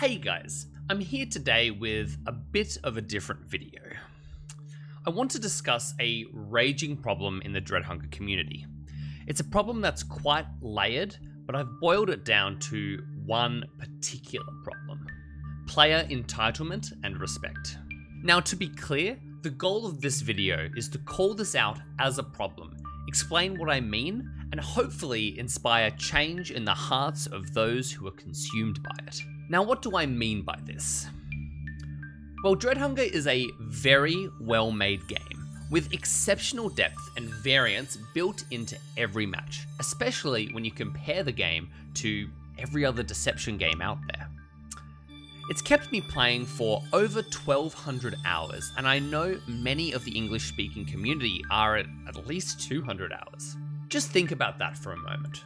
Hey guys, I'm here today with a bit of a different video. I want to discuss a raging problem in the Dreadhunger community. It's a problem that's quite layered, but I've boiled it down to one particular problem player entitlement and respect. Now, to be clear, the goal of this video is to call this out as a problem, explain what I mean, and hopefully inspire change in the hearts of those who are consumed by it. Now, what do I mean by this? Well, Dreadhunger is a very well made game, with exceptional depth and variance built into every match, especially when you compare the game to every other Deception game out there. It's kept me playing for over 1200 hours, and I know many of the English speaking community are at at least 200 hours. Just think about that for a moment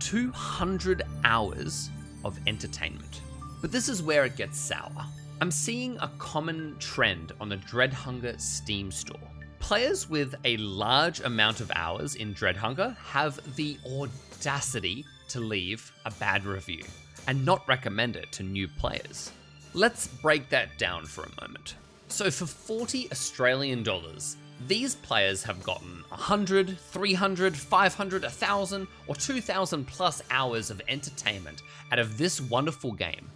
200 hours of entertainment. But this is where it gets sour. I'm seeing a common trend on the Dreadhunger Steam store. Players with a large amount of hours in Dreadhunger have the audacity to leave a bad review and not recommend it to new players. Let's break that down for a moment. So, for 40 Australian dollars, these players have gotten 100, 300, 500, 1000, or 2000 plus hours of entertainment out of this wonderful game,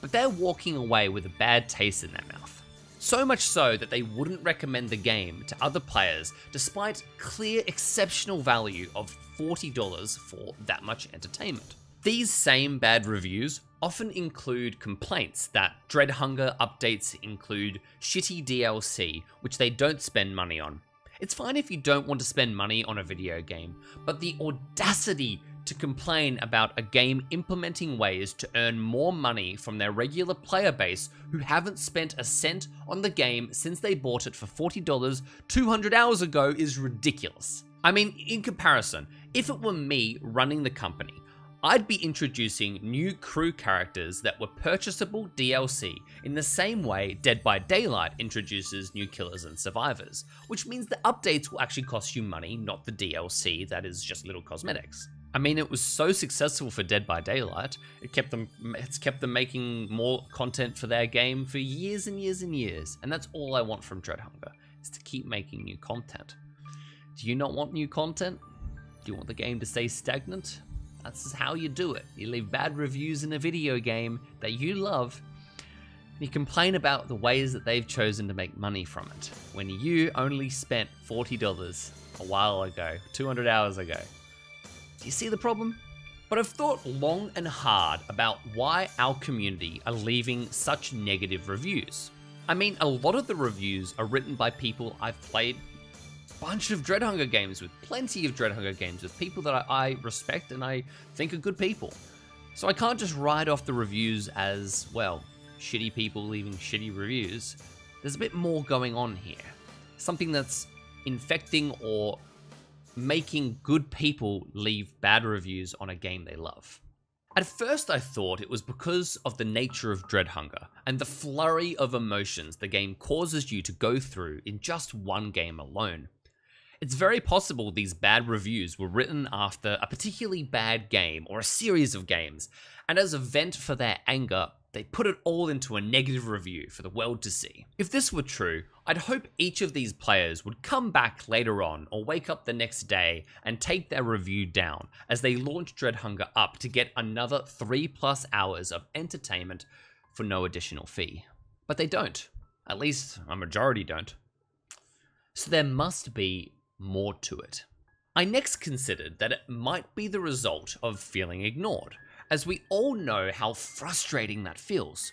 but they're walking away with a bad taste in their mouth. So much so that they wouldn't recommend the game to other players despite clear exceptional value of $40 for that much entertainment. These same bad reviews often include complaints that Dreadhunger updates include shitty DLC, which they don't spend money on. It's fine if you don't want to spend money on a video game, but the audacity to complain about a game implementing ways to earn more money from their regular player base who haven't spent a cent on the game since they bought it for $40 200 hours ago is ridiculous. I mean, in comparison, if it were me running the company, I'd be introducing new crew characters that were purchasable DLC in the same way Dead by Daylight introduces new killers and survivors, which means the updates will actually cost you money, not the DLC that is just little cosmetics. I mean, it was so successful for Dead by Daylight. It kept them, it's kept them making more content for their game for years and years and years, and that's all I want from Dreadhunger is to keep making new content. Do you not want new content? Do you want the game to stay stagnant? That's how you do it. You leave bad reviews in a video game that you love, and you complain about the ways that they've chosen to make money from it when you only spent $40 a while ago, 200 hours ago. Do you see the problem? But I've thought long and hard about why our community are leaving such negative reviews. I mean, a lot of the reviews are written by people I've played a bunch of Dreadhunger games with plenty of Dreadhunger games with people that I, I respect and I think are good people. So I can't just write off the reviews as, well, shitty people leaving shitty reviews. There's a bit more going on here. Something that's infecting or making good people leave bad reviews on a game they love. At first, I thought it was because of the nature of Dreadhunger and the flurry of emotions the game causes you to go through in just one game alone. It's very possible these bad reviews were written after a particularly bad game or a series of games, and as a vent for their anger, they put it all into a negative review for the world to see. If this were true, I'd hope each of these players would come back later on or wake up the next day and take their review down as they launch Dreadhunger up to get another 3 plus hours of entertainment for no additional fee. But they don't. At least a majority don't. So there must be more to it. I next considered that it might be the result of feeling ignored, as we all know how frustrating that feels.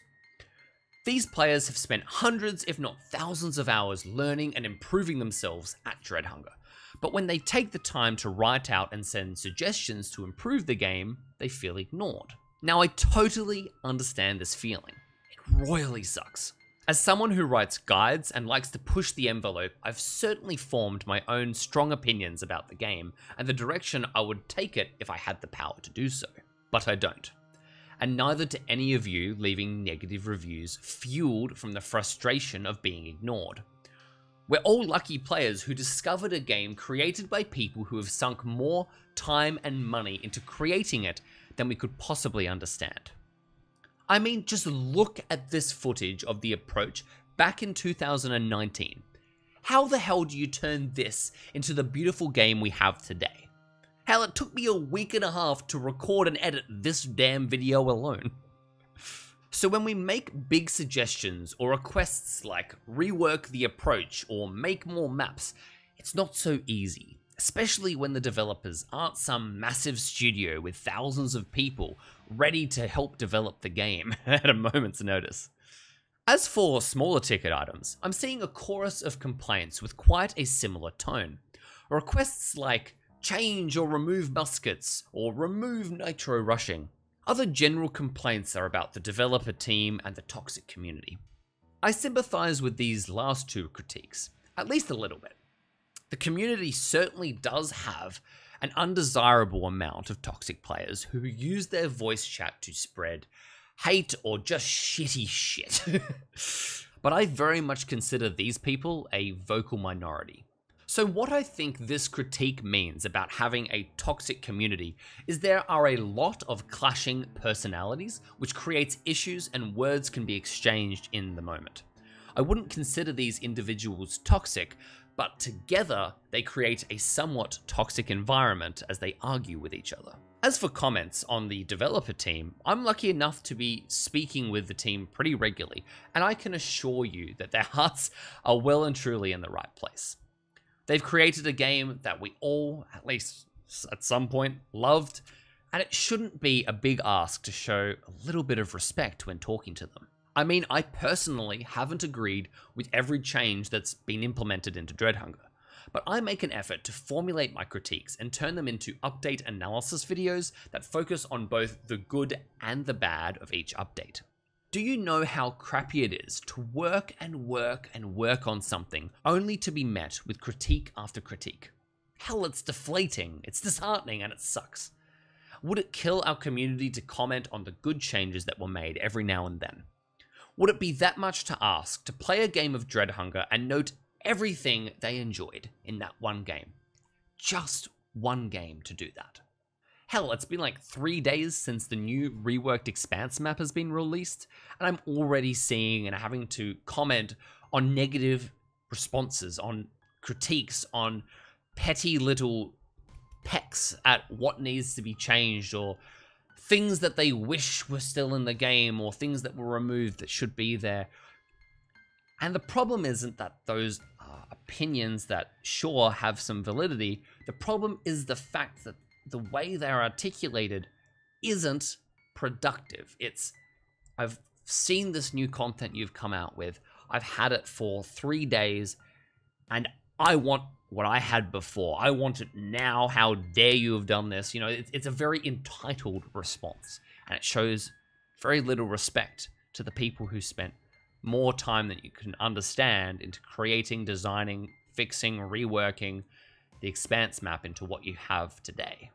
These players have spent hundreds, if not thousands, of hours learning and improving themselves at Dreadhunger, but when they take the time to write out and send suggestions to improve the game, they feel ignored. Now, I totally understand this feeling. It royally sucks. As someone who writes guides and likes to push the envelope, I've certainly formed my own strong opinions about the game and the direction I would take it if I had the power to do so. But I don't. And neither do any of you leaving negative reviews fueled from the frustration of being ignored. We're all lucky players who discovered a game created by people who have sunk more time and money into creating it than we could possibly understand. I mean, just look at this footage of the approach back in 2019. How the hell do you turn this into the beautiful game we have today? Hell, it took me a week and a half to record and edit this damn video alone. So when we make big suggestions or requests like rework the approach or make more maps, it's not so easy, especially when the developers aren't some massive studio with thousands of people ready to help develop the game at a moment's notice. As for smaller ticket items, I'm seeing a chorus of complaints with quite a similar tone. Requests like change or remove muskets or remove nitro rushing. Other general complaints are about the developer team and the toxic community. I sympathize with these last two critiques, at least a little bit. The community certainly does have an undesirable amount of toxic players who use their voice chat to spread hate or just shitty shit. but I very much consider these people a vocal minority. So, what I think this critique means about having a toxic community is there are a lot of clashing personalities, which creates issues and words can be exchanged in the moment. I wouldn't consider these individuals toxic, but together they create a somewhat toxic environment as they argue with each other. As for comments on the developer team, I'm lucky enough to be speaking with the team pretty regularly, and I can assure you that their hearts are well and truly in the right place. They've created a game that we all, at least at some point, loved, and it shouldn't be a big ask to show a little bit of respect when talking to them. I mean, I personally haven't agreed with every change that's been implemented into Dreadhunger, but I make an effort to formulate my critiques and turn them into update analysis videos that focus on both the good and the bad of each update. Do you know how crappy it is to work and work and work on something only to be met with critique after critique? Hell, it's deflating, it's disheartening, and it sucks. Would it kill our community to comment on the good changes that were made every now and then? Would it be that much to ask to play a game of Dreadhunger and note everything they enjoyed in that one game. Just one game to do that. Hell, it's been like three days since the new reworked Expanse map has been released, and I'm already seeing and having to comment on negative responses, on critiques, on petty little pecks at what needs to be changed, or things that they wish were still in the game, or things that were removed that should be there. And the problem isn't that those uh, opinions that sure have some validity. The problem is the fact that the way they're articulated isn't productive. It's, I've seen this new content you've come out with, I've had it for three days, and I want what I had before. I want it now. How dare you have done this? You know, it's, it's a very entitled response, and it shows very little respect to the people who spent more time than you can understand into creating, designing, fixing, reworking the expanse map into what you have today.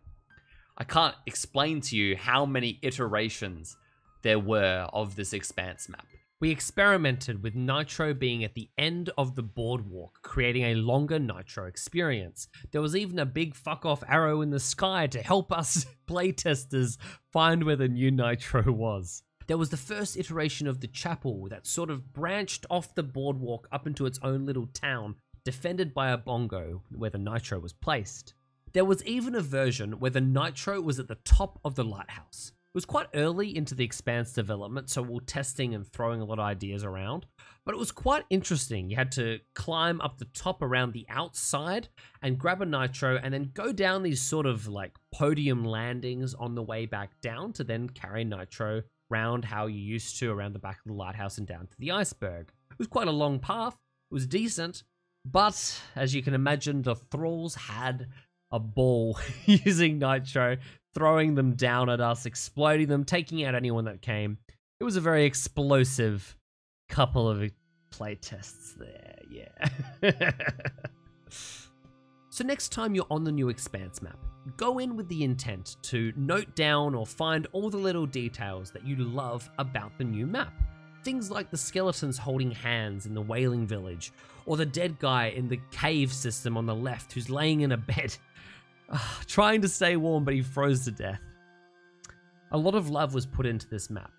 I can't explain to you how many iterations there were of this expanse map. We experimented with Nitro being at the end of the boardwalk, creating a longer Nitro experience. There was even a big fuck off arrow in the sky to help us playtesters find where the new Nitro was. There was the first iteration of the chapel that sort of branched off the boardwalk up into its own little town, defended by a bongo where the nitro was placed. There was even a version where the nitro was at the top of the lighthouse. It was quite early into the Expanse development, so we are testing and throwing a lot of ideas around. But it was quite interesting. You had to climb up the top around the outside and grab a nitro and then go down these sort of like podium landings on the way back down to then carry nitro round how you used to around the back of the lighthouse and down to the iceberg. It was quite a long path, it was decent, but as you can imagine, the thralls had a ball using Nitro, throwing them down at us, exploding them, taking out anyone that came. It was a very explosive couple of playtests there, yeah. so next time you're on the new Expanse map, go in with the intent to note down or find all the little details that you love about the new map. Things like the skeletons holding hands in the Wailing Village, or the dead guy in the cave system on the left who's laying in a bed, trying to stay warm but he froze to death. A lot of love was put into this map,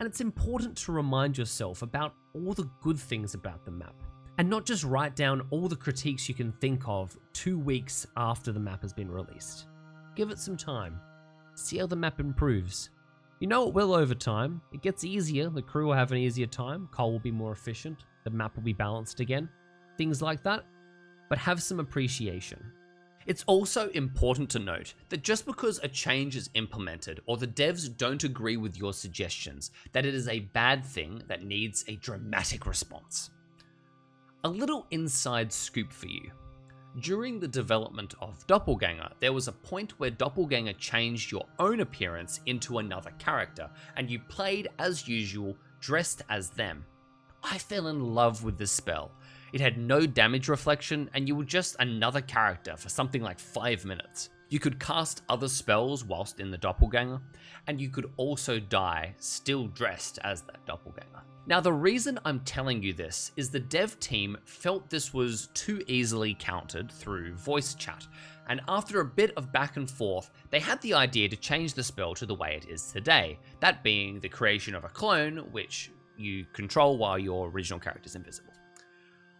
And it's important to remind yourself about all the good things about the map, and not just write down all the critiques you can think of two weeks after the map has been released. Give it some time. See how the map improves. You know it will over time. It gets easier, the crew will have an easier time, coal will be more efficient, the map will be balanced again, things like that. But have some appreciation. It's also important to note that just because a change is implemented or the devs don't agree with your suggestions, that it is a bad thing that needs a dramatic response. A little inside scoop for you. During the development of Doppelganger, there was a point where Doppelganger changed your own appearance into another character, and you played as usual, dressed as them. I fell in love with this spell. It had no damage reflection, and you were just another character for something like 5 minutes. You could cast other spells whilst in the doppelganger, and you could also die still dressed as that doppelganger. Now, the reason I'm telling you this is the dev team felt this was too easily countered through voice chat, and after a bit of back and forth, they had the idea to change the spell to the way it is today, that being the creation of a clone, which you control while your original character is invisible.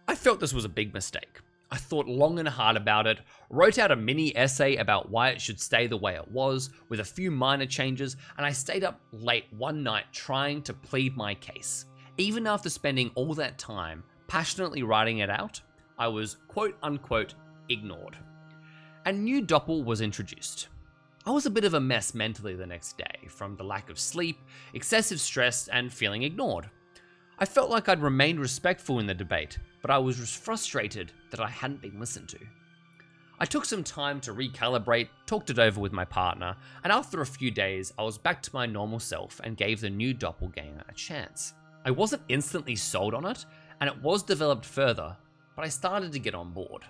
I felt this was a big mistake. I thought long and hard about it, wrote out a mini essay about why it should stay the way it was, with a few minor changes, and I stayed up late one night trying to plead my case. Even after spending all that time passionately writing it out, I was quote unquote ignored. A new Doppel was introduced. I was a bit of a mess mentally the next day from the lack of sleep, excessive stress, and feeling ignored. I felt like I'd remained respectful in the debate, but I was frustrated that I hadn't been listened to. I took some time to recalibrate, talked it over with my partner, and after a few days, I was back to my normal self and gave the new doppelganger a chance. I wasn't instantly sold on it, and it was developed further, but I started to get on board.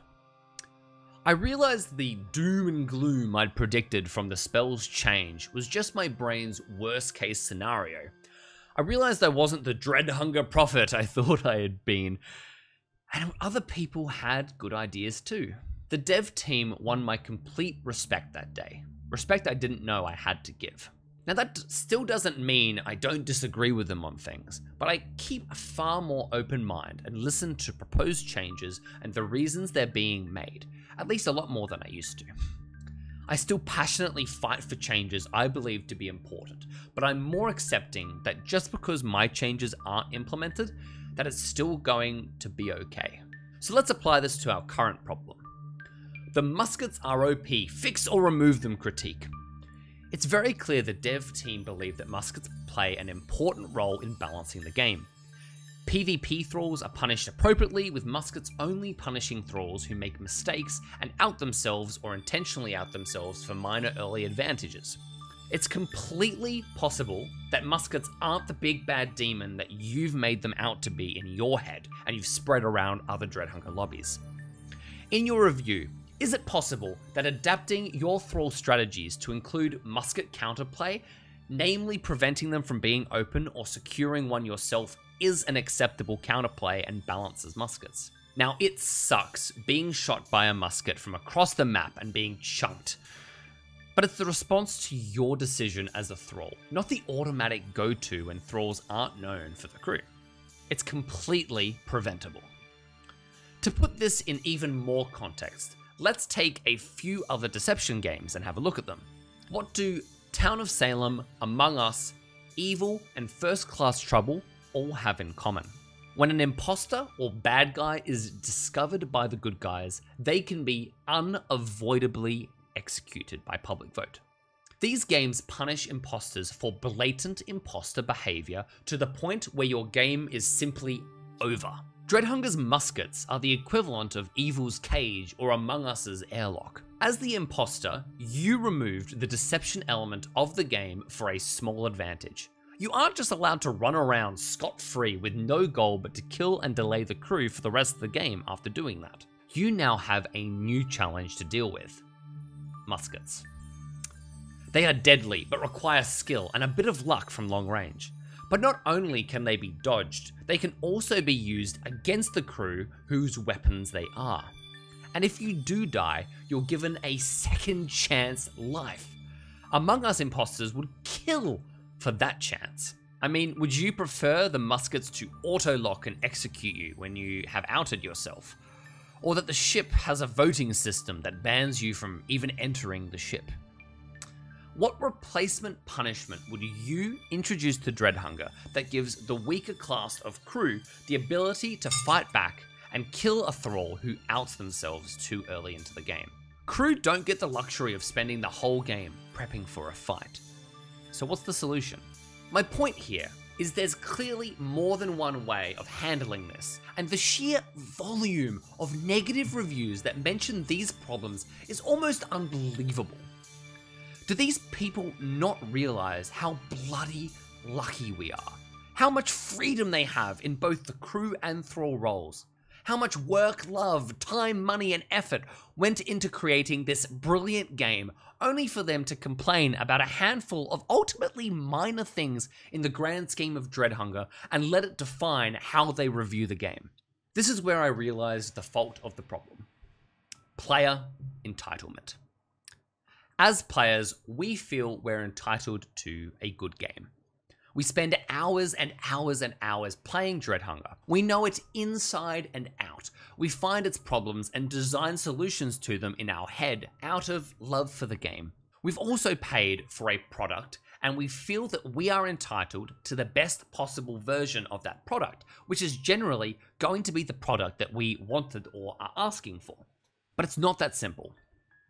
I realized the doom and gloom I'd predicted from the spell's change was just my brain's worst case scenario. I realized I wasn't the dread hunger prophet I thought I had been, and other people had good ideas too. The dev team won my complete respect that day. Respect I didn't know I had to give. Now, that still doesn't mean I don't disagree with them on things, but I keep a far more open mind and listen to proposed changes and the reasons they're being made, at least a lot more than I used to. I still passionately fight for changes I believe to be important, but I'm more accepting that just because my changes aren't implemented, that it's still going to be okay. So let's apply this to our current problem. The muskets are OP, fix or remove them critique. It's very clear the dev team believe that muskets play an important role in balancing the game. PvP thralls are punished appropriately, with muskets only punishing thralls who make mistakes and out themselves or intentionally out themselves for minor early advantages. It's completely possible that muskets aren't the big bad demon that you've made them out to be in your head and you've spread around other Dreadhunger lobbies. In your review, is it possible that adapting your thrall strategies to include musket counterplay, namely preventing them from being open or securing one yourself, is an acceptable counterplay and balances muskets? Now, it sucks being shot by a musket from across the map and being chunked but it's the response to your decision as a thrall, not the automatic go to when thralls aren't known for the crew. It's completely preventable. To put this in even more context, let's take a few other deception games and have a look at them. What do Town of Salem, Among Us, Evil, and First Class Trouble all have in common? When an imposter or bad guy is discovered by the good guys, they can be unavoidably executed by public vote. These games punish imposters for blatant imposter behavior to the point where your game is simply over. Dreadhunger's muskets are the equivalent of Evil's cage or Among Us's airlock. As the imposter, you removed the deception element of the game for a small advantage. You aren't just allowed to run around scot free with no goal but to kill and delay the crew for the rest of the game after doing that. You now have a new challenge to deal with muskets. They are deadly, but require skill and a bit of luck from long range. But not only can they be dodged, they can also be used against the crew whose weapons they are. And if you do die, you're given a second chance life. Among Us imposters would kill for that chance. I mean, would you prefer the muskets to auto lock and execute you when you have outed yourself? Or that the ship has a voting system that bans you from even entering the ship? What replacement punishment would you introduce to Dreadhunger that gives the weaker class of crew the ability to fight back and kill a thrall who outs themselves too early into the game? Crew don't get the luxury of spending the whole game prepping for a fight. So, what's the solution? My point here is there's clearly more than one way of handling this, and the sheer volume of negative reviews that mention these problems is almost unbelievable. Do these people not realize how bloody lucky we are? How much freedom they have in both the crew and thrall roles? How much work, love, time, money, and effort went into creating this brilliant game, only for them to complain about a handful of ultimately minor things in the grand scheme of Dreadhunger and let it define how they review the game? This is where I realized the fault of the problem player entitlement. As players, we feel we're entitled to a good game. We spend hours and hours and hours playing Dreadhunger. We know it inside and out. We find its problems and design solutions to them in our head out of love for the game. We've also paid for a product and we feel that we are entitled to the best possible version of that product, which is generally going to be the product that we wanted or are asking for. But it's not that simple.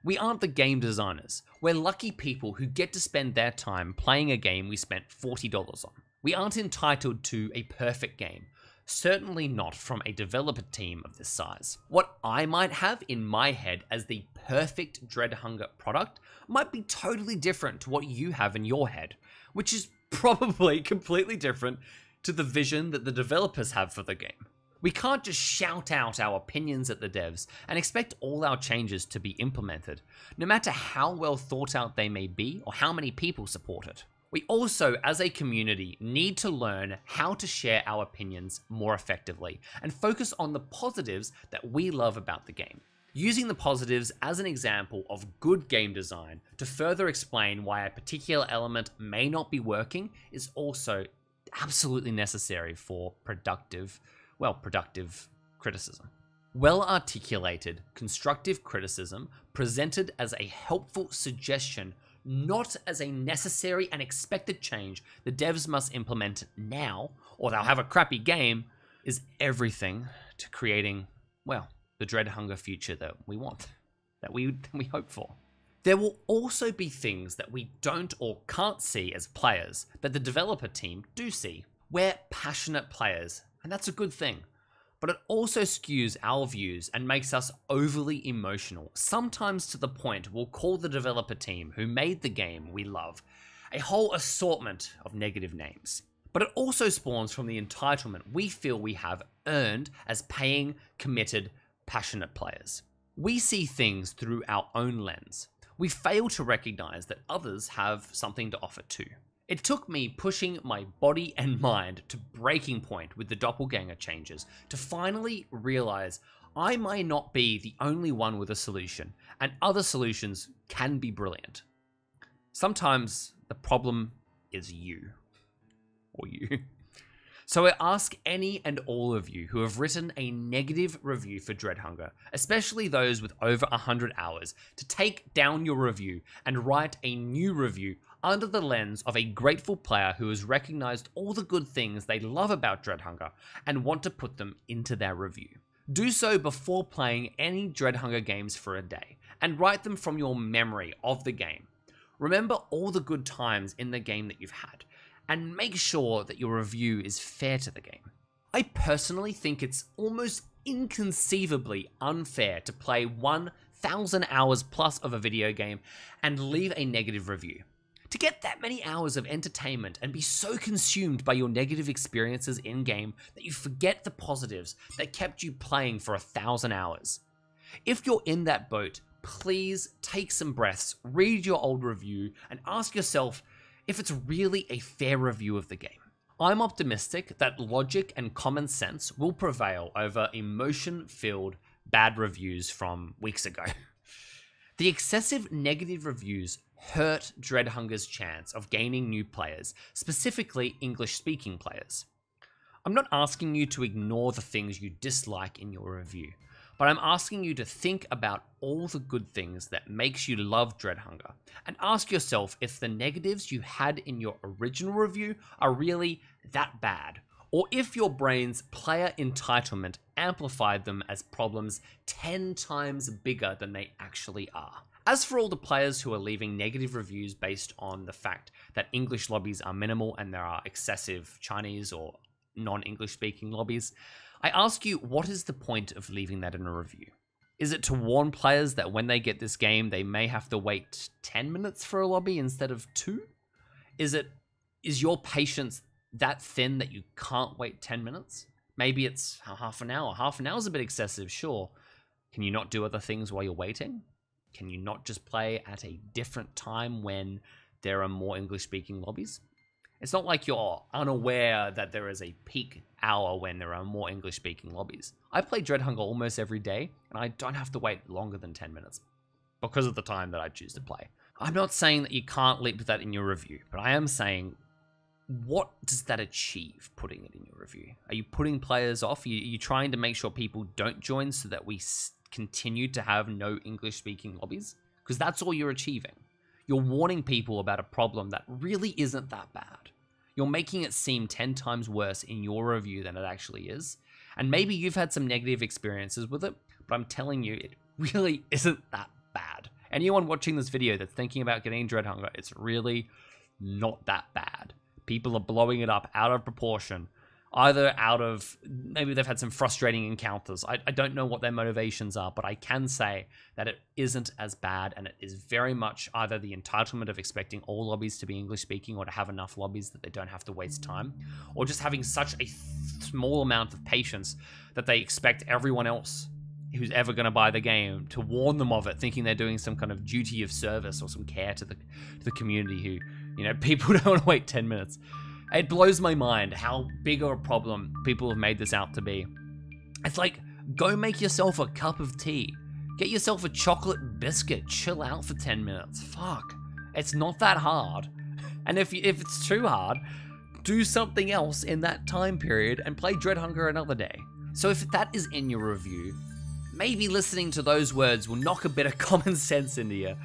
We aren't the game designers. We're lucky people who get to spend their time playing a game we spent $40 on. We aren't entitled to a perfect game. Certainly not from a developer team of this size. What I might have in my head as the perfect Dreadhunger product might be totally different to what you have in your head, which is probably completely different to the vision that the developers have for the game. We can't just shout out our opinions at the devs and expect all our changes to be implemented, no matter how well thought out they may be or how many people support it. We also, as a community, need to learn how to share our opinions more effectively and focus on the positives that we love about the game. Using the positives as an example of good game design to further explain why a particular element may not be working is also absolutely necessary for productive well, productive criticism. Well articulated, constructive criticism presented as a helpful suggestion, not as a necessary and expected change the devs must implement now, or they'll have a crappy game, is everything to creating, well, the dread hunger future that we want, that we, that we hope for. There will also be things that we don't or can't see as players that the developer team do see. We're passionate players and that's a good thing. But it also skews our views and makes us overly emotional, sometimes to the point we'll call the developer team who made the game we love a whole assortment of negative names. But it also spawns from the entitlement we feel we have earned as paying, committed, passionate players. We see things through our own lens. We fail to recognize that others have something to offer too. It took me pushing my body and mind to breaking point with the doppelganger changes to finally realize I may not be the only one with a solution, and other solutions can be brilliant. Sometimes the problem is you. Or you. So I ask any and all of you who have written a negative review for Dreadhunger, especially those with over 100 hours, to take down your review and write a new review under the lens of a grateful player who has recognized all the good things they love about Dreadhunger and want to put them into their review. Do so before playing any Dreadhunger games for a day, and write them from your memory of the game. Remember all the good times in the game that you've had, and make sure that your review is fair to the game. I personally think it's almost inconceivably unfair to play 1,000 hours plus of a video game and leave a negative review. To get that many hours of entertainment and be so consumed by your negative experiences in game that you forget the positives that kept you playing for a thousand hours. If you're in that boat, please take some breaths, read your old review, and ask yourself if it's really a fair review of the game. I'm optimistic that logic and common sense will prevail over emotion filled bad reviews from weeks ago. The excessive negative reviews hurt Dreadhunger's chance of gaining new players, specifically English speaking players. I'm not asking you to ignore the things you dislike in your review, but I'm asking you to think about all the good things that makes you love Dreadhunger and ask yourself if the negatives you had in your original review are really that bad or if your brain's player entitlement amplified them as problems 10 times bigger than they actually are. As for all the players who are leaving negative reviews based on the fact that English lobbies are minimal and there are excessive Chinese or non English speaking lobbies, I ask you, what is the point of leaving that in a review? Is it to warn players that when they get this game, they may have to wait 10 minutes for a lobby instead of two? Is it is your patience that thin that you can't wait 10 minutes? Maybe it's uh, half an hour. Half an hour is a bit excessive, sure. Can you not do other things while you're waiting? Can you not just play at a different time when there are more English speaking lobbies? It's not like you're unaware that there is a peak hour when there are more English speaking lobbies. I play Dreadhunger almost every day, and I don't have to wait longer than 10 minutes because of the time that I choose to play. I'm not saying that you can't leap that in your review, but I am saying what does that achieve putting it in your review? Are you putting players off? Are you, trying to make sure people don't join so that we continue to have no English speaking lobbies? Because that's all you're achieving. You're warning people about a problem that really isn't that bad. You're making it seem 10 times worse in your review than it actually is. And maybe you've had some negative experiences with it, but I'm telling you, it really isn't that bad. Anyone watching this video that's thinking about getting Dreadhunger, it's really not that bad people are blowing it up out of proportion either out of maybe they've had some frustrating encounters. I, I, don't know what their motivations are, but I can say that it isn't as bad and it is very much either the entitlement of expecting all lobbies to be English speaking or to have enough lobbies that they don't have to waste time, or just having such a small amount of patience that they expect everyone else who's ever going to buy the game to warn them of it, thinking they're doing some kind of duty of service or some care to the to the community who you know, people don't want to wait 10 minutes. It blows my mind how big of a problem people have made this out to be. It's like, go make yourself a cup of tea. Get yourself a chocolate biscuit. Chill out for 10 minutes. Fuck. It's not that hard. And if, if it's too hard, do something else in that time period and play Dreadhunger another day. So if that is in your review, maybe listening to those words will knock a bit of common sense into you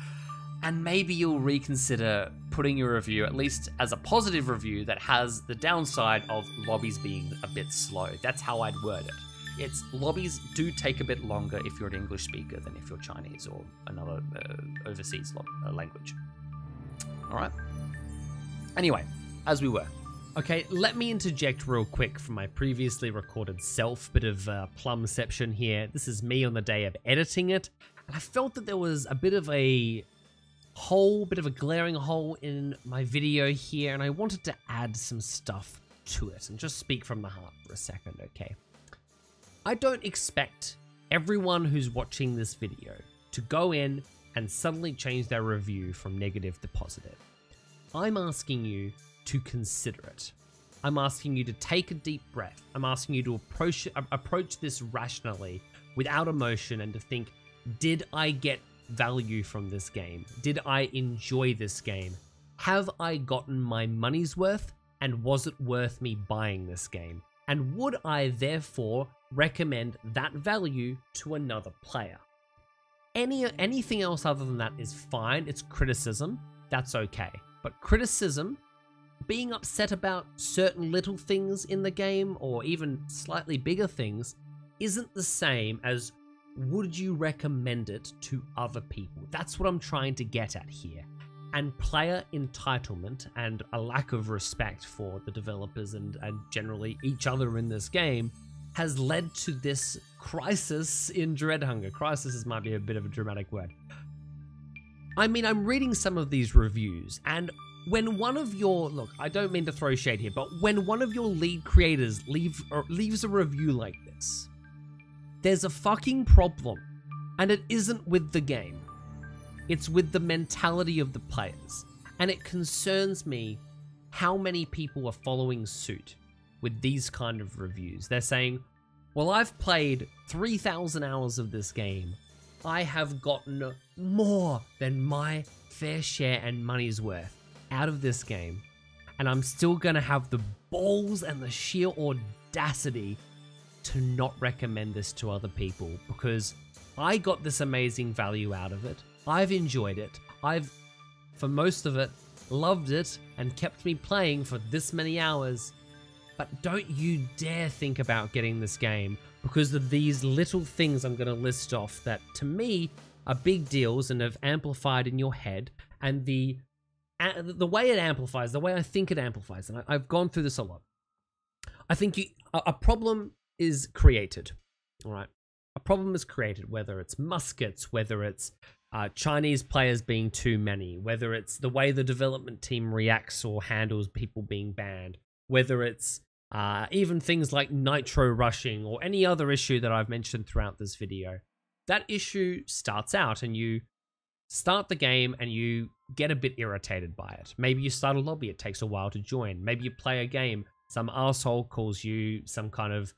and maybe you'll reconsider putting your review, at least as a positive review, that has the downside of lobbies being a bit slow. That's how I'd word it. It's lobbies do take a bit longer if you're an English speaker than if you're Chinese or another uh, overseas lo- uh, language. All right. Anyway, as we were. Okay, let me interject real quick from my previously recorded self. Bit of uh, plumception here. This is me on the day of editing it. And I felt that there was a bit of a hole, bit of a glaring hole in my video here, and I wanted to add some stuff to it and just speak from the heart for a second, okay? I don't expect everyone who's watching this video to go in and suddenly change their review from negative to positive. I'm asking you to consider it. I'm asking you to take a deep breath. I'm asking you to approach approach this rationally, without emotion, and to think, did I get value from this game? Did I enjoy this game? Have I gotten my money's worth? And was it worth me buying this game? And would I therefore recommend that value to another player? Any anything else other than that is fine. It's criticism. That's okay. But criticism, being upset about certain little things in the game or even slightly bigger things, isn't the same as would you recommend it to other people? That's what I'm trying to get at here. And player entitlement and a lack of respect for the developers and, and generally each other in this game has led to this crisis in Dreadhunger. Crisis is might be a bit of a dramatic word. I mean, I'm reading some of these reviews, and when one of your look, I don't mean to throw shade here, but when one of your lead creators leave leaves a review like this, there's a fucking problem, and it isn't with the game. It's with the mentality of the players. And it concerns me how many people are following suit with these kind of reviews. They're saying, well, I've played 3,000 hours of this game, I have gotten more than my fair share and money's worth out of this game. And I'm still going to have the balls and the sheer audacity to not recommend this to other people because I got this amazing value out of it. I've enjoyed it. I've, for most of it, loved it and kept me playing for this many hours. But don't you dare think about getting this game because of these little things I'm going to list off that to me are big deals and have amplified in your head and the the way it amplifies, the way I think it amplifies, and I, have gone through this a lot. I think you, a, a problem is created, all right. A problem is created, whether it's muskets, whether it's uh, Chinese players being too many, whether it's the way the development team reacts or handles people being banned, whether it's uh, even things like nitro rushing or any other issue that I've mentioned throughout this video. That issue starts out and you start the game and you get a bit irritated by it. Maybe you start a lobby, it takes a while to join. Maybe you play a game, some asshole calls you some kind of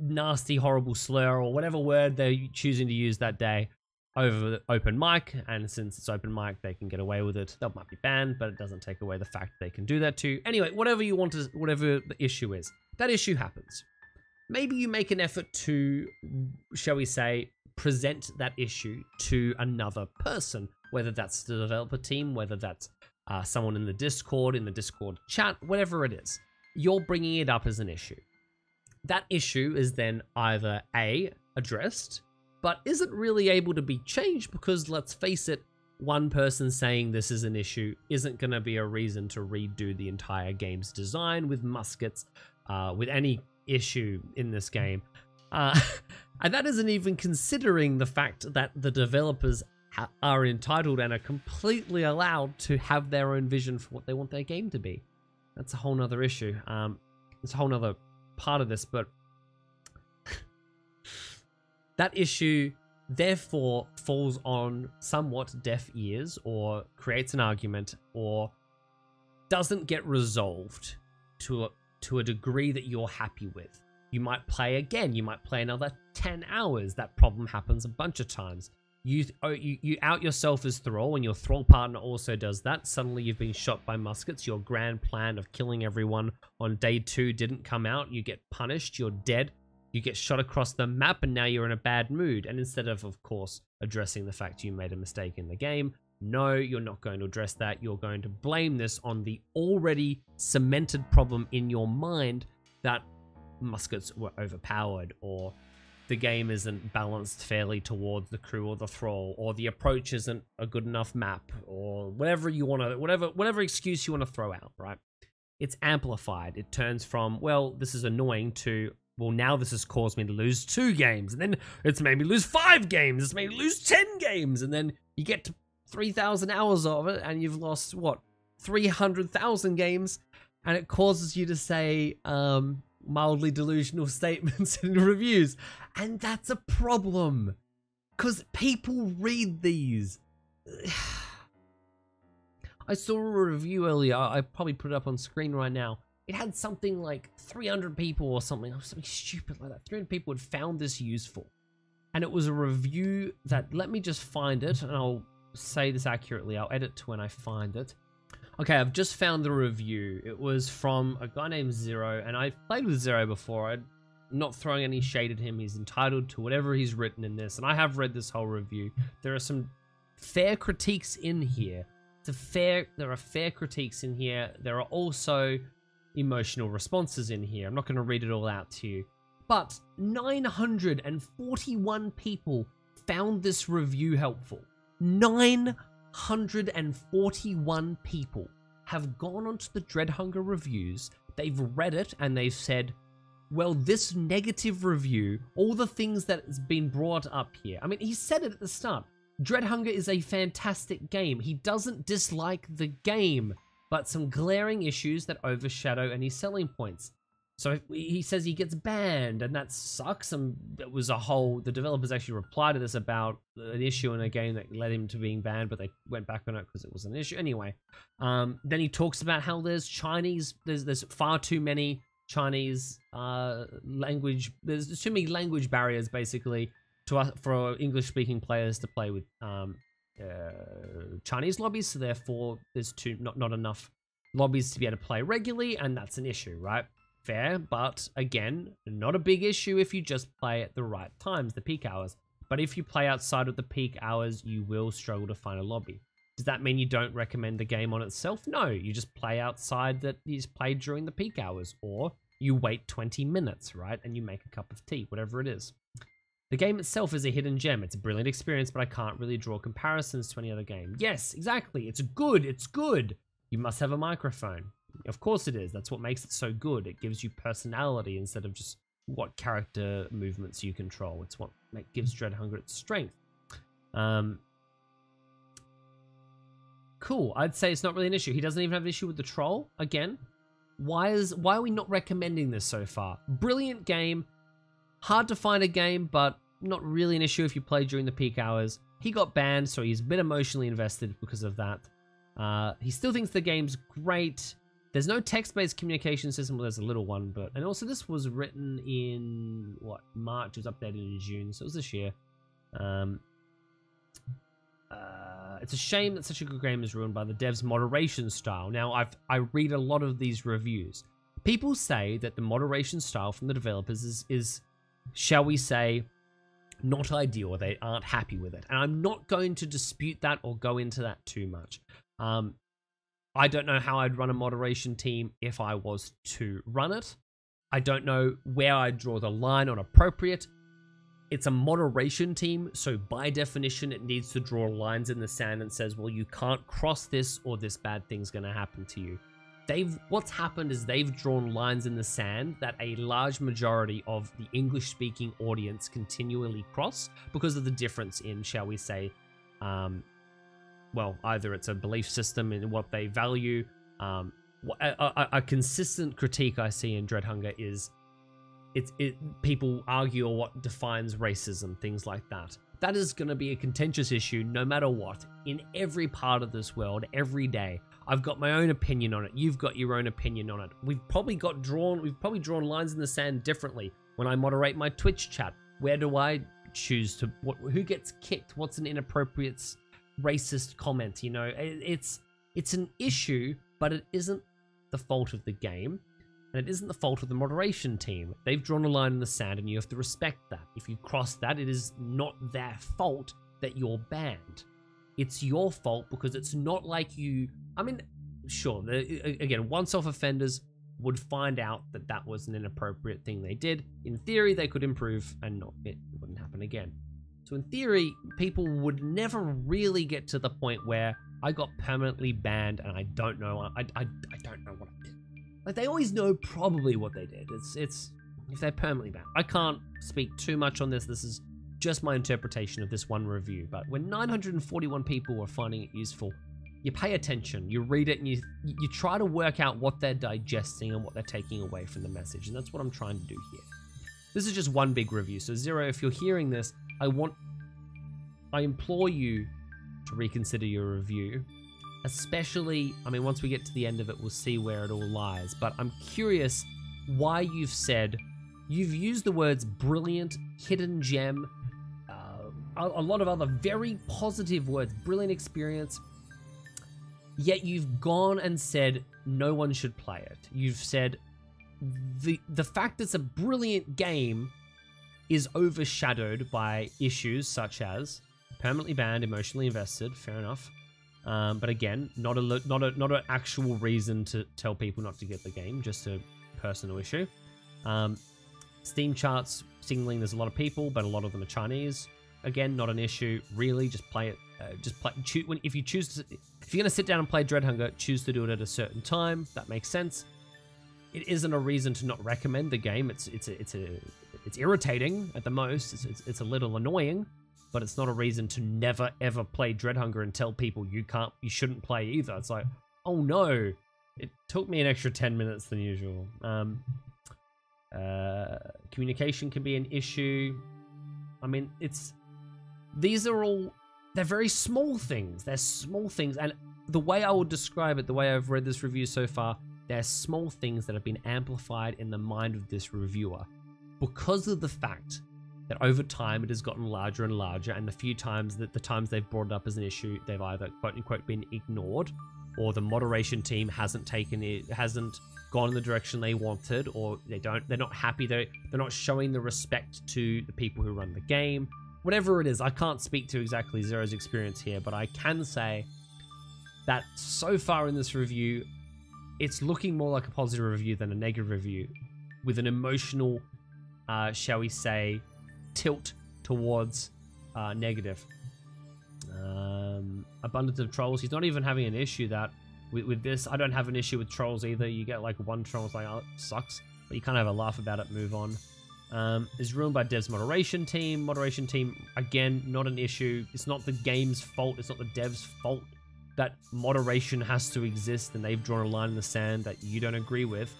nasty, horrible slur or whatever word they're choosing to use that day over open mic, and since it's open mic, they can get away with it. They might be banned, but it doesn't take away the fact they can do that too. Anyway, whatever you want to, whatever the issue is, that issue happens. Maybe you make an effort to, shall we say, present that issue to another person, whether that's the developer team, whether that's uh, someone in the Discord, in the Discord chat, whatever it is. You're bringing it up as an issue. That issue is then either A, addressed, but isn't really able to be changed because let's face it, one person saying this is an issue isn't going to be a reason to redo the entire game's design with muskets, uh, with any issue in this game. Uh, and that isn't even considering the fact that the developers ha- are entitled and are completely allowed to have their own vision for what they want their game to be. That's a whole nother issue. Um, it's a whole nother part of this, but that issue therefore falls on somewhat deaf ears or creates an argument or doesn't get resolved to a, to a degree that you're happy with. You might play again, you might play another 10 hours. That problem happens a bunch of times. You, oh, you, you out yourself as Thrall, and your Thrall partner also does that. Suddenly, you've been shot by muskets. Your grand plan of killing everyone on day two didn't come out. You get punished. You're dead you get shot across the map and now you're in a bad mood. And instead of, of course, addressing the fact you made a mistake in the game, no, you're not going to address that. You're going to blame this on the already cemented problem in your mind that muskets were overpowered or the game isn't balanced fairly towards the crew or the thrall or the approach isn't a good enough map or whatever you want to whatever whatever excuse you want to throw out right? It's amplified. It turns from well this is annoying to well, now this has caused me to lose two games, and then it's made me lose five games, it's made me lose 10 games, and then you get to 3,000 hours of it, and you've lost, what, 300,000 games, and it causes you to say um, mildly delusional statements in reviews. And that's a problem, because people read these. I saw a review earlier, I probably put it up on screen right now it had something like 300 people or something, something stupid like that. 300 people had found this useful. And it was a review that, let me just find it, and I'll say this accurately. I'll edit to when I find it. Okay, I've just found the review. It was from a guy named Zero, and I've played with Zero before. I'm not throwing any shade at him. He's entitled to whatever he's written in this, and I have read this whole review. There are some fair critiques in here. Fair. There are fair critiques in here. There are also emotional responses in here. I'm not going to read it all out to you. But 941 people found this review helpful. 941 people have gone onto the Dread Hunger reviews, they've read it, and they've said, well, this negative review, all the things that has been brought up here. I mean, he said it at the start. Dread Hunger is a fantastic game. He doesn't dislike the game but some glaring issues that overshadow any selling points. So he says he gets banned, and that sucks. And it was a whole. The developers actually replied to this about an issue in a game that led him to being banned, but they went back on it because it was an issue anyway. Um, then he talks about how there's Chinese. There's there's far too many Chinese uh, language. There's too many language barriers basically to us for English speaking players to play with um, uh, Chinese lobbies. So therefore, there's too not not enough lobbies to be able to play regularly, and that's an issue, right? Fair, but again, not a big issue if you just play at the right times, the peak hours. But if you play outside of the peak hours, you will struggle to find a lobby. Does that mean you don't recommend the game on itself? No, you just play outside that you just play during the peak hours, or you wait 20 minutes, right? And you make a cup of tea, whatever it is. The game itself is a hidden gem. It's a brilliant experience, but I can't really draw comparisons to any other game. Yes, exactly. It's good. It's good. You must have a microphone. Of course it is. That's what makes it so good. It gives you personality instead of just what character movements you control. It's what gives Dread Hunger its strength. Um, cool. I'd say it's not really an issue. He doesn't even have an issue with the troll. Again, why is why are we not recommending this so far? Brilliant game. Hard to find a game, but not really an issue if you play during the peak hours. He got banned, so he's a bit emotionally invested because of that. Uh, he still thinks the game's great. There's no text-based communication system. Well, there's a little one, but and also this was written in what March. It was updated in June, so it was this year. Um, uh, it's a shame that such a good game is ruined by the devs' moderation style. Now, I've I read a lot of these reviews. People say that the moderation style from the developers is is, shall we say, not ideal. They aren't happy with it, and I'm not going to dispute that or go into that too much. Um, I don't know how I'd run a moderation team if I was to run it. I don't know where I'd draw the line on appropriate. It's a moderation team, so by definition, it needs to draw lines in the sand and says, well, you can't cross this or this bad thing's going to happen to you. They've what's happened is they've drawn lines in the sand that a large majority of the English speaking audience continually cross because of the difference in, shall we say, um, well, either it's a belief system in what they value. Um, a, a, a, consistent critique I see in Dread Hunger is it's it people argue what defines racism, things like that. That is going to be a contentious issue no matter what in every part of this world every day. I've got my own opinion on it. You've got your own opinion on it. We've probably got drawn we've probably drawn lines in the sand differently. When I moderate my Twitch chat, where do I choose to what who gets kicked? What's an inappropriate racist comment. You know, it, it's it's an issue, but it isn't the fault of the game, and it isn't the fault of the moderation team. They've drawn a line in the sand, and you have to respect that. If you cross that, it is not their fault that you're banned. It's your fault because it's not like you. I mean, sure. Again, once-off offenders would find out that that was an inappropriate thing they did. In theory, they could improve, and not it wouldn't happen again. So in theory, people would never really get to the point where I got permanently banned and I don't know I, I, I don't know what. Like they always know probably what they did. It's it's if they're permanently banned. I can't speak too much on this. This is just my interpretation of this one review. But when 941 people are finding it useful, you pay attention, you read it, and you you try to work out what they're digesting and what they're taking away from the message. And that's what I'm trying to do here. This is just one big review. So Zero, if you're hearing this, I want, I implore you to reconsider your review. Especially, I mean, once we get to the end of it, we'll see where it all lies. But I'm curious why you've said, you've used the words brilliant, hidden gem, uh, a, a lot of other very positive words, brilliant experience. Yet you've gone and said no one should play it. You've said the the fact it's a brilliant game is overshadowed by issues such as permanently banned, emotionally invested. Fair enough. Um, but again, not a not a not an actual reason to tell people not to get the game, just a personal issue. Um, Steam charts signaling there's a lot of people, but a lot of them are Chinese. Again, not an issue. Really, just play it. Uh, just play. Choose, when, if you choose to, if you're gonna sit down and play Dread Hunger, choose to do it at a certain time. That makes sense. It isn't a reason to not recommend the game. It's it's a, it's a it's irritating at the most. It's, it's, it's a little annoying, but it's not a reason to never ever play Dread Hunger and tell people you can't, you shouldn't play either. It's like, oh no, it took me an extra ten minutes than usual. Um, uh, communication can be an issue. I mean, it's these are all they're very small things. They're small things, and the way I would describe it, the way I've read this review so far, they're small things that have been amplified in the mind of this reviewer because of the fact that over time it has gotten larger and larger, and the few times that the times they've brought it up as an issue, they've either quote unquote been ignored, or the moderation team hasn't taken it, hasn't gone in the direction they wanted, or they don't, they're not happy, they're, they're not showing the respect to the people who run the game. Whatever it is, I can't speak to exactly Zero's experience here, but I can say that so far in this review, it's looking more like a positive review than a negative review, with an emotional, uh, shall we say, tilt towards uh, negative. Um, abundance of trolls. He's not even having an issue that with, with this. I don't have an issue with trolls either. You get like one troll, it's like, oh, it sucks. But you kind of have a laugh about it, move on. Um, is ruined by devs moderation team. Moderation team, again, not an issue. It's not the game's fault. It's not the devs' fault that moderation has to exist and they've drawn a line in the sand that you don't agree with.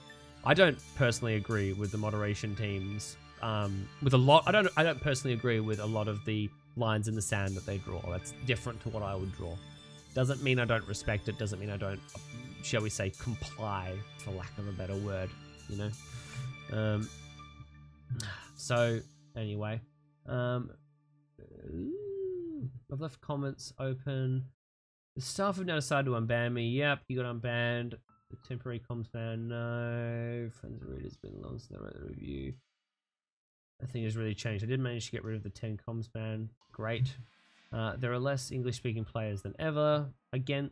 I don't personally agree with the moderation teams. Um, with a lot, I don't. I don't personally agree with a lot of the lines in the sand that they draw. That's different to what I would draw. Doesn't mean I don't respect it. Doesn't mean I don't, shall we say, comply, for lack of a better word. You know. Um, so anyway, um, I've left comments open. The staff have now decided to unban me. Yep, you got unbanned. The temporary comms ban, no. Friends and readers been long since they wrote the review. I think has really changed. I did manage to get rid of the 10 comms ban. Great. Uh, there are less English speaking players than ever. Again,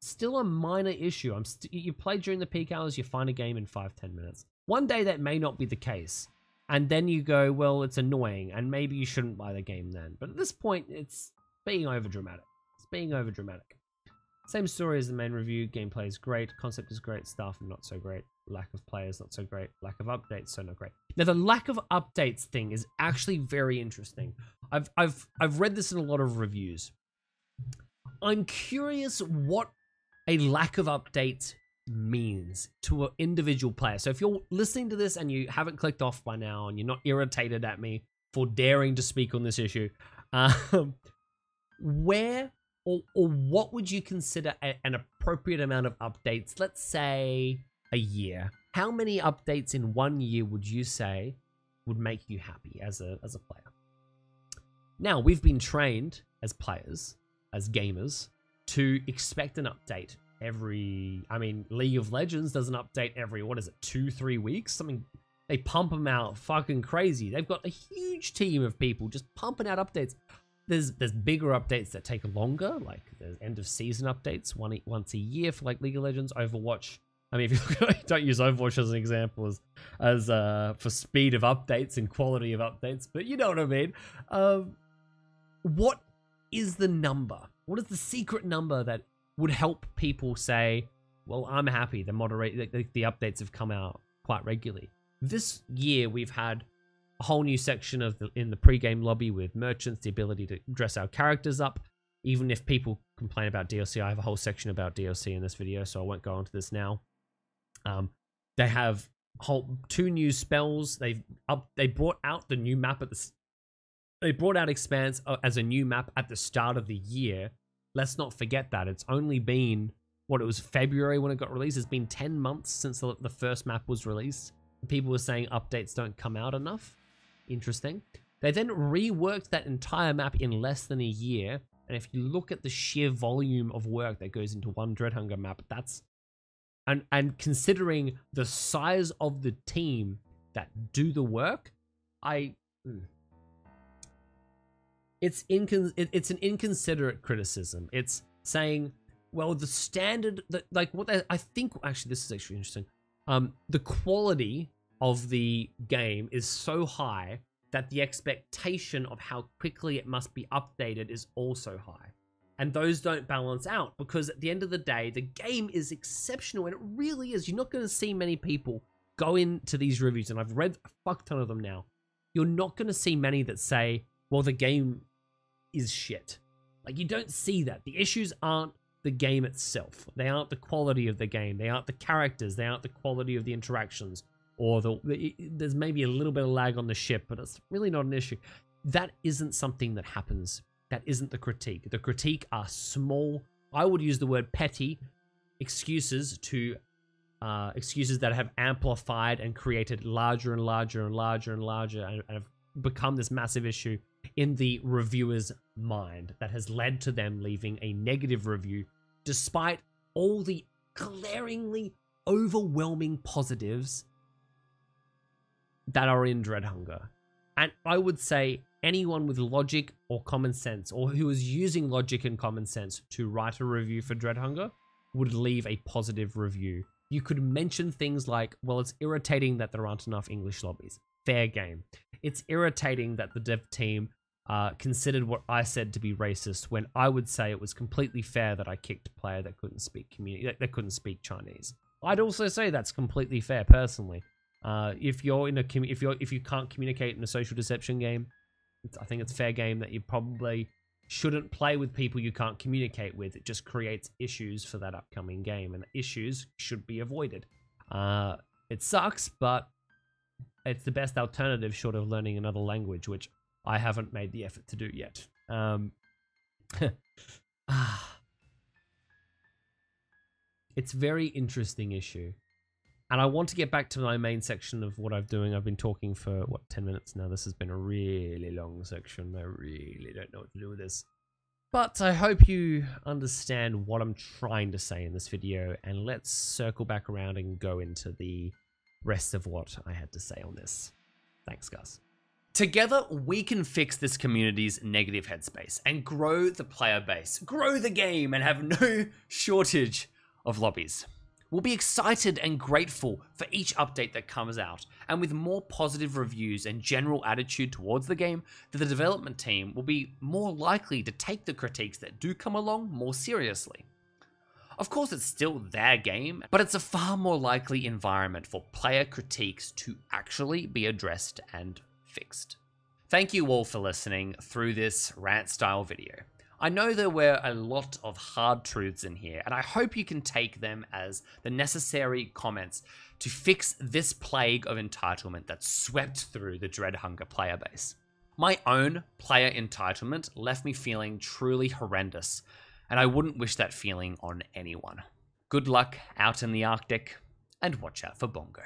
still a minor issue. I'm you play during the peak hours, you find a game in five ten minutes. One day that may not be the case. And then you go, well, it's annoying, and maybe you shouldn't buy the game then. But at this point, it's being over dramatic. It's being over dramatic. Same story as the main review. Gameplay is great, concept is great, staff not so great, lack of players not so great, lack of updates so not great. Now the lack of updates thing is actually very interesting. I've I've I've read this in a lot of reviews. I'm curious what a lack of updates means to an individual player. So if you're listening to this and you haven't clicked off by now and you're not irritated at me for daring to speak on this issue, um, where or, or what would you consider a, an appropriate amount of updates? Let's say a year. How many updates in one year would you say would make you happy as a as a player? Now we've been trained as players, as gamers, to expect an update every. I mean, League of Legends does an update every what is it, two three weeks? Something they pump them out fucking crazy. They've got a huge team of people just pumping out updates there's there's bigger updates that take longer, like there's end of season updates one once a year for like League of Legends, Overwatch. I mean, if you don't use Overwatch as an example as as uh, for speed of updates and quality of updates, but you know what I mean. Um, what is the number? What is the secret number that would help people say, "Well, I'm happy. The moderate the, the updates have come out quite regularly." This year, we've had a whole new section of the in the pre-game lobby with merchants, the ability to dress our characters up. Even if people complain about DLC, I have a whole section about DLC in this video, so I won't go into this now. Um, they have whole two new spells. They've up they brought out the new map at the they brought out Expanse uh, as a new map at the start of the year. Let's not forget that it's only been what it was February when it got released. It's been 10 months since the, the first map was released. People were saying updates don't come out enough. Interesting. They then reworked that entire map in less than a year. And if you look at the sheer volume of work that goes into one Dreadhunger map, that's and and considering the size of the team that do the work, I hmm. it's incon it's an inconsiderate criticism. It's saying, well, the standard that like what they, I think actually this is actually interesting. Um, the quality of the game is so high that the expectation of how quickly it must be updated is also high. And those don't balance out because at the end of the day, the game is exceptional and it really is. You're not going to see many people go into these reviews, and I've read a fuck ton of them now. You're not going to see many that say, well, the game is shit. Like, you don't see that. The issues aren't the game itself, they aren't the quality of the game, they aren't the characters, they aren't the quality of the interactions or the, there's maybe a little bit of lag on the ship, but it's really not an issue. That isn't something that happens. That isn't the critique. The critique are small. I would use the word petty excuses to uh, excuses that have amplified and created larger and larger and larger and larger and, and have become this massive issue in the reviewer's mind that has led to them leaving a negative review despite all the glaringly overwhelming positives that are in Dread Hunger. And I would say anyone with logic or common sense, or who is using logic and common sense to write a review for Dread Hunger, would leave a positive review. You could mention things like, well, it's irritating that there aren't enough English lobbies. Fair game. It's irritating that the dev team uh, considered what I said to be racist when I would say it was completely fair that I kicked a player that couldn't speak community that, couldn't speak Chinese. I'd also say that's completely fair personally. Uh, if you're in a if you're if you can't communicate in a social deception game, I think it's fair game that you probably shouldn't play with people you can't communicate with. It just creates issues for that upcoming game, and issues should be avoided. Uh, it sucks, but it's the best alternative short of learning another language, which I haven't made the effort to do yet. Um, it's very interesting issue. And I want to get back to my main section of what I'm doing. I've been talking for, what, 10 minutes now. This has been a really long section. I really don't know what to do with this. But I hope you understand what I'm trying to say in this video. And let's circle back around and go into the rest of what I had to say on this. Thanks, guys. Together, we can fix this community's negative headspace and grow the player base, grow the game, and have no shortage of lobbies. We'll be excited and grateful for each update that comes out, and with more positive reviews and general attitude towards the game, the development team will be more likely to take the critiques that do come along more seriously. Of course, it's still their game, but it's a far more likely environment for player critiques to actually be addressed and fixed. Thank you all for listening through this rant style video. I know there were a lot of hard truths in here, and I hope you can take them as the necessary comments to fix this plague of entitlement that swept through the Dread Hunger player base. My own player entitlement left me feeling truly horrendous, and I wouldn't wish that feeling on anyone. Good luck out in the Arctic, and watch out for Bongo.